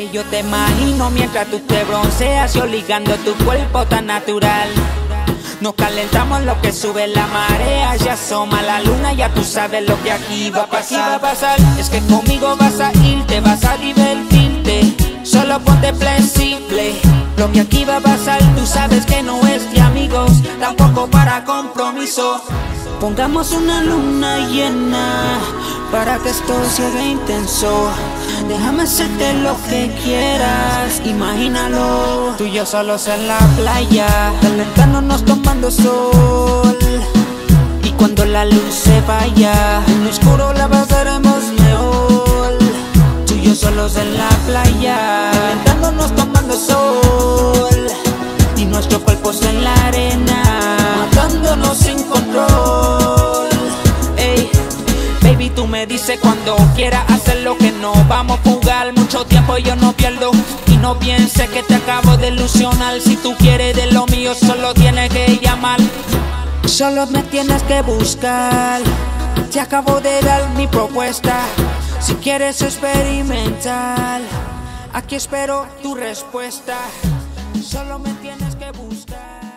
Que yo te imagino mientras tú te bronceas y oligando tu cuerpo tan natural. Nos calentamos lo que sube la marea, ya asoma la luna, ya tú sabes lo que aquí va a pasar. va a pasar. Es que conmigo vas a irte, vas a divertirte. Solo ponte flexible. Lo que aquí va a pasar, tú sabes que no es de amigos, tampoco para compromiso. Pongamos una luna llena para que esto sea intenso. Déjame hacerte lo que quieras, imagínalo. Tú y yo solos en la playa, calentándonos tomando sol. Y cuando la luz se vaya, en lo oscuro la pasaremos mejor. Tú y yo solos en la playa, calentándonos tomando sol. Y nuestros cuerpos en la arena, tú me dices cuando quieras hacer lo que no vamos a jugar. Mucho tiempo yo no pierdo. Y no pienses que te acabo de ilusionar. Si tú quieres de lo mío, solo tienes que llamar. Solo me tienes que buscar. Te acabo de dar mi propuesta. Si quieres experimentar, aquí espero tu respuesta. Solo me tienes que buscar.